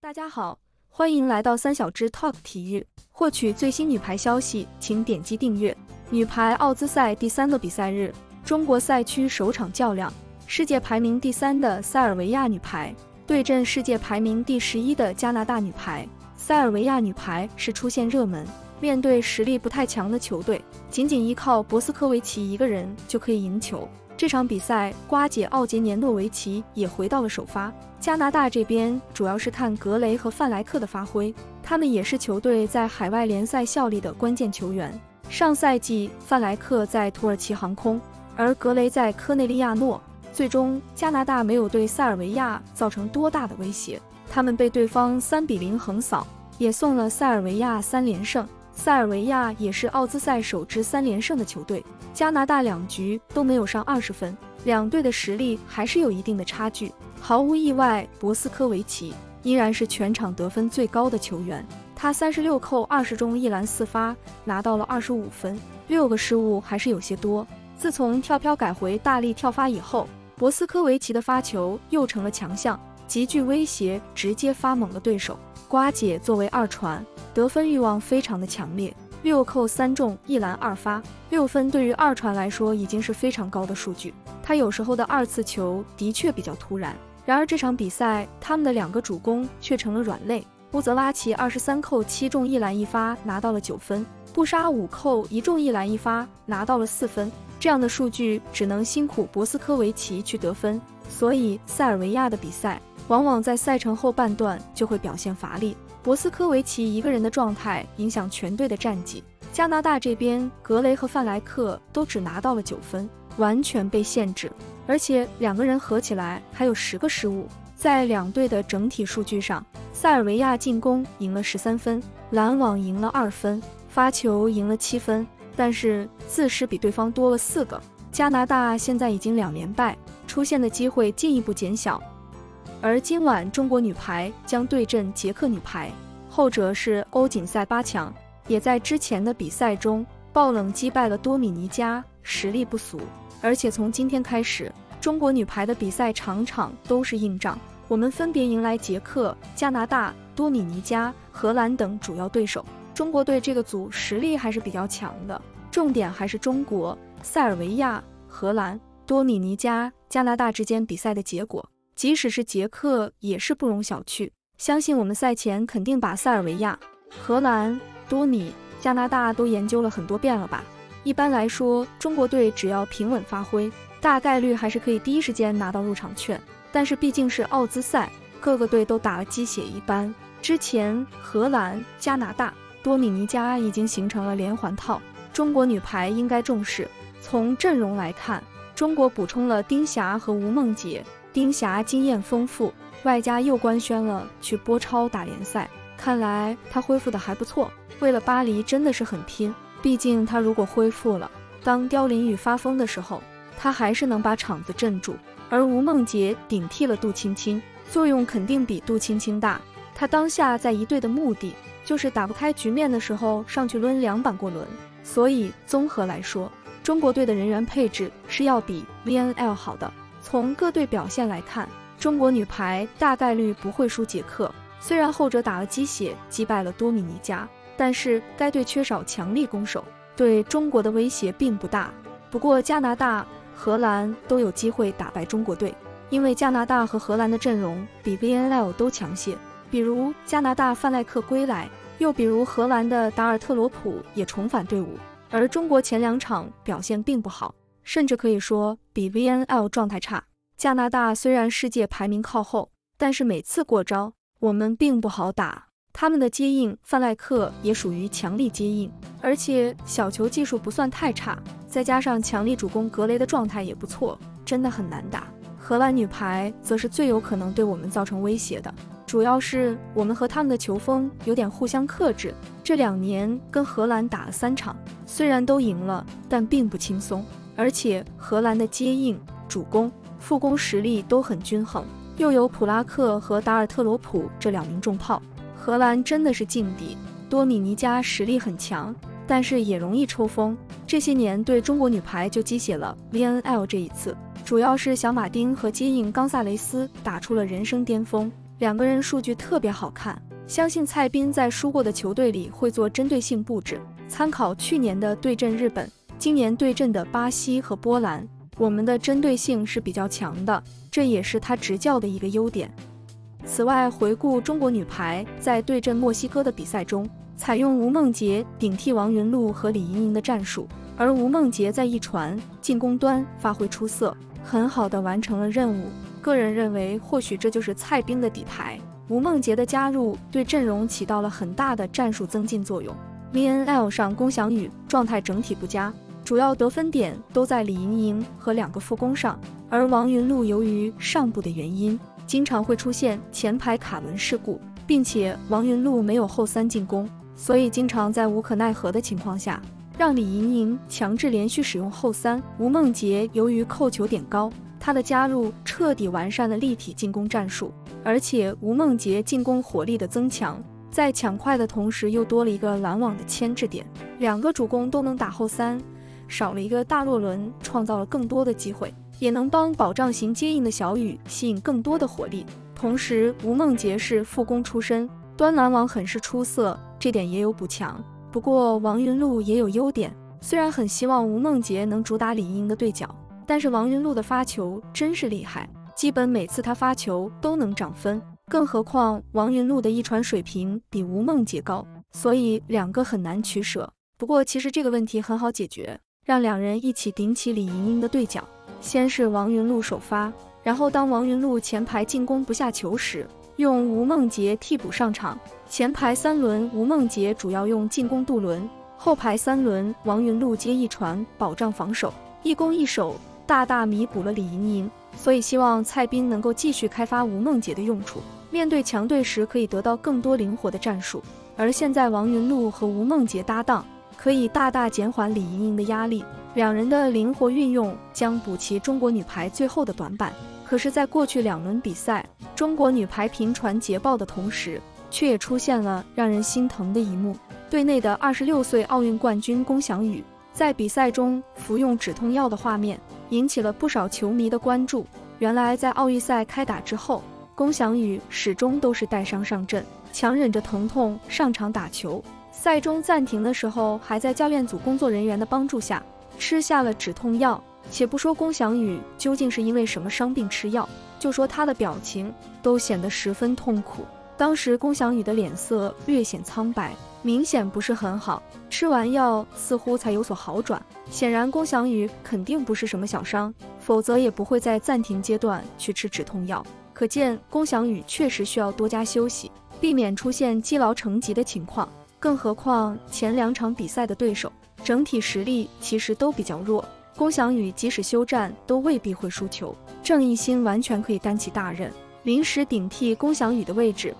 大家好，欢迎来到三小只 Talk 体育，获取最新女排消息，请点击订阅。女排奥兹赛第三个比赛日，中国赛区首场较量，世界排名第三的塞尔维亚女排对阵世界排名第十一的加拿大女排。塞尔维亚女排是出现热门，面对实力不太强的球队，仅仅依靠博斯科维奇一个人就可以赢球。这场比赛，瓜姐奥杰年诺维奇也回到了首发。加拿大这边主要是看格雷和范莱克的发挥，他们也是球队在海外联赛效力的关键球员。上赛季，范莱克在土耳其航空，而格雷在科内利亚诺。最终，加拿大没有对塞尔维亚造成多大的威胁，他们被对方三比零横扫，也送了塞尔维亚三连胜。塞尔维亚也是奥兹赛首支三连胜的球队。加拿大两局都没有上二十分，两队的实力还是有一定的差距。毫无意外，博斯科维奇依然是全场得分最高的球员，他三十六扣二十中一篮四发，拿到了二十五分，六个失误还是有些多。自从跳飘改回大力跳发以后，博斯科维奇的发球又成了强项，极具威胁，直接发懵了对手。瓜姐作为二传，得分欲望非常的强烈。六扣三中一篮二发，六分对于二传来说已经是非常高的数据。他有时候的二次球的确比较突然，然而这场比赛他们的两个主攻却成了软肋。乌泽拉奇二十三扣七中一篮一发，拿到了九分；布沙五扣一中一篮一发，拿到了四分。这样的数据只能辛苦博斯科维奇去得分，所以塞尔维亚的比赛往往在赛程后半段就会表现乏力。博斯科维奇一个人的状态影响全队的战绩。加拿大这边，格雷和范莱克都只拿到了九分，完全被限制，而且两个人合起来还有十个失误。在两队的整体数据上，塞尔维亚进攻赢了十三分，拦网赢了二分，发球赢了七分，但是自失比对方多了四个。加拿大现在已经两连败，出现的机会进一步减小。而今晚中国女排将对阵捷克女排，后者是欧锦赛八强，也在之前的比赛中爆冷击败了多米尼加，实力不俗。而且从今天开始，中国女排的比赛场场都是硬仗，我们分别迎来捷克、加拿大、多米尼加、荷兰等主要对手。中国队这个组实力还是比较强的，重点还是中国、塞尔维亚、荷兰、多米尼加、加拿大之间比赛的结果。即使是捷克也是不容小觑，相信我们赛前肯定把塞尔维亚、荷兰、多米、加拿大都研究了很多遍了吧？一般来说，中国队只要平稳发挥，大概率还是可以第一时间拿到入场券。但是毕竟是奥兹赛，各个队都打了鸡血一般。之前荷兰、加拿大、多米尼加已经形成了连环套，中国女排应该重视。从阵容来看，中国补充了丁霞和吴梦洁。丁霞经验丰富，外加又官宣了去波超打联赛，看来她恢复的还不错。为了巴黎真的是很拼，毕竟她如果恢复了，当刁林宇发疯的时候，她还是能把场子镇住。而吴梦洁顶替了杜青青，作用肯定比杜青青大。她当下在一队的目的就是打不开局面的时候上去抡两板过轮，所以综合来说，中国队的人员配置是要比 VNL 好的。从各队表现来看，中国女排大概率不会输捷克。虽然后者打了鸡血，击败了多米尼加，但是该队缺少强力攻手，对中国的威胁并不大。不过加拿大、荷兰都有机会打败中国队，因为加拿大和荷兰的阵容比 VNL 都强些。比如加拿大范赖克归来，又比如荷兰的达尔特罗普也重返队伍，而中国前两场表现并不好。甚至可以说比 VNL 状态差。加拿大虽然世界排名靠后，但是每次过招我们并不好打。他们的接应范赖克也属于强力接应，而且小球技术不算太差，再加上强力主攻格雷的状态也不错，真的很难打。荷兰女排则是最有可能对我们造成威胁的，主要是我们和他们的球风有点互相克制。这两年跟荷兰打了三场，虽然都赢了，但并不轻松。而且荷兰的接应、主攻、副攻实力都很均衡，又有普拉克和达尔特罗普这两名重炮，荷兰真的是劲敌。多米尼加实力很强，但是也容易抽风。这些年对中国女排就鸡血了 VNL 这一次，主要是小马丁和接应冈萨雷斯打出了人生巅峰。两个人数据特别好看，相信蔡斌在输过的球队里会做针对性布置。参考去年的对阵日本，今年对阵的巴西和波兰，我们的针对性是比较强的，这也是他执教的一个优点。此外，回顾中国女排在对阵墨西哥的比赛中，采用吴梦洁顶替王云璐和李盈莹的战术，而吴梦洁在一传进攻端发挥出色，很好的完成了任务。个人认为，或许这就是蔡斌的底牌。吴梦洁的加入对阵容起到了很大的战术增进作用。VNL 上，龚翔宇状态整体不佳，主要得分点都在李盈莹和两个副攻上，而王云璐由于上部的原因，经常会出现前排卡轮事故，并且王云璐没有后三进攻，所以经常在无可奈何的情况下，让李盈莹强制连续使用后三。吴梦洁由于扣球点高，她的加入彻底完善了立体进攻战术，而且吴梦洁进攻火力的增强。在抢快的同时，又多了一个拦网的牵制点，两个主攻都能打后三，少了一个大洛伦，创造了更多的机会，也能帮保障型接应的小雨吸引更多的火力。同时，吴梦洁是副攻出身，端拦网很是出色，这点也有补强。不过，王云璐也有优点，虽然很希望吴梦洁能主打李盈莹的对角，但是王云璐的发球真是厉害，基本每次他发球都能涨分。更何况王云璐的一传水平比吴梦洁高，所以两个很难取舍。不过其实这个问题很好解决，让两人一起顶起李盈莹的对角，先是王云璐首发，然后当王云璐前排进攻不下球时，用吴梦洁替补上场。前排三轮吴梦洁主要用进攻渡轮，后排三轮王云璐接一传保障防守，一攻一守，大大弥补了李盈莹。所以希望蔡斌能够继续开发吴梦洁的用处。面对强队时，可以得到更多灵活的战术。而现在王云璐和吴梦洁搭档，可以大大减缓李盈莹的压力。两人的灵活运用将补齐中国女排最后的短板。可是，在过去两轮比赛，中国女排频传捷报的同时，却也出现了让人心疼的一幕。队内的二十六岁奥运冠军龚翔宇在比赛中服用止痛药的画面，引起了不少球迷的关注。原来，在奥运赛开打之后，龚翔宇始终都是带伤上阵，强忍着疼痛上场打球。赛中暂停的时候，还在教练组工作人员的帮助下吃下了止痛药。且不说龚翔宇究竟是因为什么伤病吃药，就说他的表情都显得十分痛苦。当时龚翔宇的脸色略显苍白，明显不是很好。吃完药似乎才有所好转，显然龚翔宇肯定不是什么小伤，否则也不会在暂停阶段去吃止痛药。可见龚翔宇确实需要多加休息，避免出现积劳成疾的情况。更何况前两场比赛的对手整体实力其实都比较弱，龚翔宇即使休战都未必会输球。郑义兴完全可以担起大任，临时顶替龚翔宇的位置。